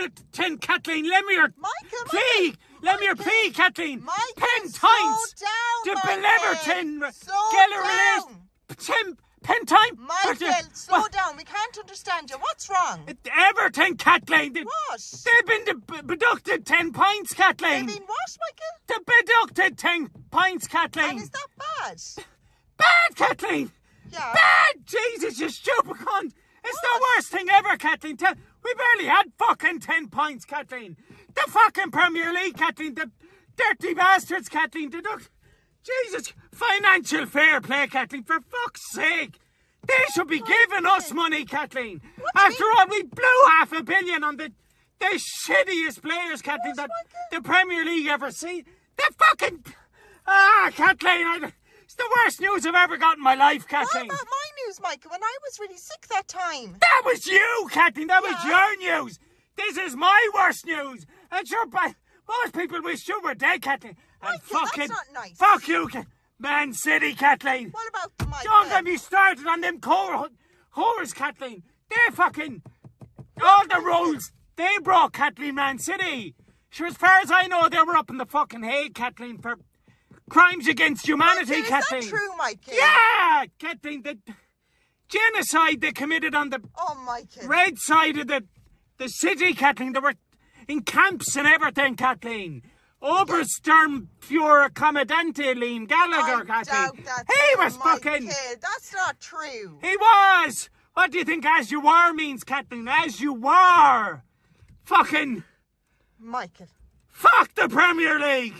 it, ten, Kathleen. Let me your Michael, plea. Michael, Let me your Michael, Kathleen. Michael, Ten slow times. down, To Michael. deliver ten. Slow down. release. Ten. Pen time. Uh, Michael, slow down. We can't understand you. What's wrong? Everton, Kathleen. They, What? They've been de- deducted ten pints, Kathleen. I mean, what, Michael? They deducted ten pints, Kathleen. And is that bad? Bad, Kathleen. Yeah. Bad! Jesus, you stupid cunt! It's the worst thing ever, Kathleen. Tell- We barely had fucking 10 points, Kathleen. The fucking Premier League, Kathleen. The dirty bastards, Kathleen. The duck. Jesus, financial fair play, Kathleen. For fuck's sake. They should be giving us money, Kathleen. After all, we blew half a billion on the the shittiest players, Kathleen, that the Premier League ever seen. The fucking ah, Kathleen. I, it's the worst news I've ever got in my life, Kathleen. News, Michael? When I was really sick that time. That was you, Kathleen. That was your news. This is my worst news. And sure, but most people wish you were dead, Kathleen. And Michael, that's fucking not nice. fuck you, Man City, Kathleen. What about the Michael? Don't get me started on them core whores, Kathleen. They're fucking all the rules they broke, Kathleen Man City. Sure, as far as I know, they were up in the fucking Hague, Kathleen, for crimes against humanity, Michael, is Kathleen. that true, Michael? Yeah, Kathleen, the genocide they committed on the Oh, red side of the the city, Kathleen. They were in camps and everything, Kathleen. Obersturmfuhrer Commandante Liam Gallagher, I Kathleen. he was fucking. Michael. That's not true. He was. What do you think as you were means, Kathleen? As you were. Fucking. Michael. Fuck the Premier League.